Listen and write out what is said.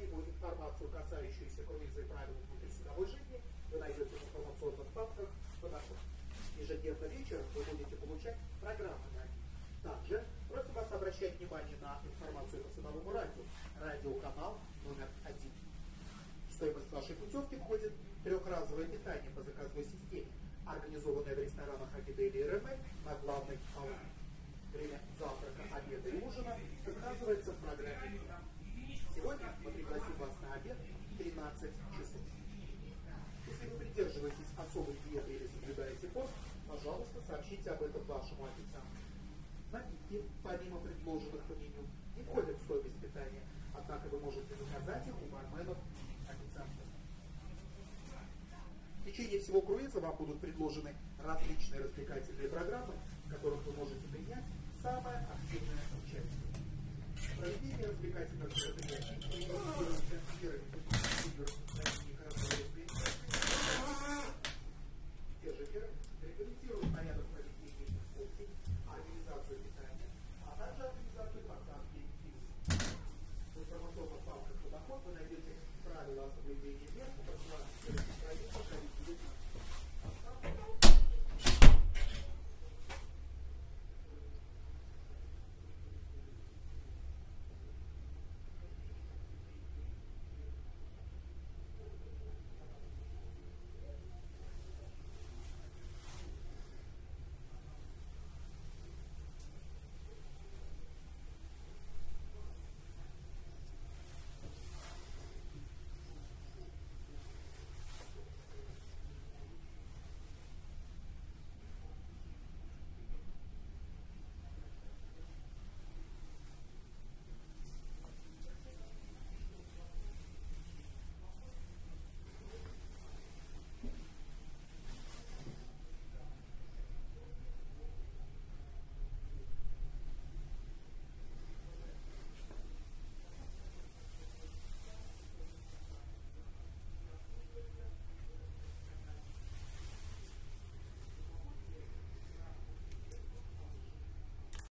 необходимую информацию, касающуюся круиза правил внутрисудовой жизни, вы найдете в информационных папках «Водоход». Ежедневно вечером вы будете получать программы на них. Также просим вас обращать внимание на информацию по судовому радио. Радиоканал номер один. В стоимость вашей путевки входит трехразовое питание по заказной системе, организованное в 13 часов. Если вы придерживаетесь особой диеты или соблюдаете пост, пожалуйста, сообщите об этом вашему официанту. Напитки, помимо предложенных по меню, не входят в стоимость питания, однако вы можете заказать их у барменов официантов. В течение всего круиза вам будут предложены различные развлекательные программы, в которых вы сами должны быть известны,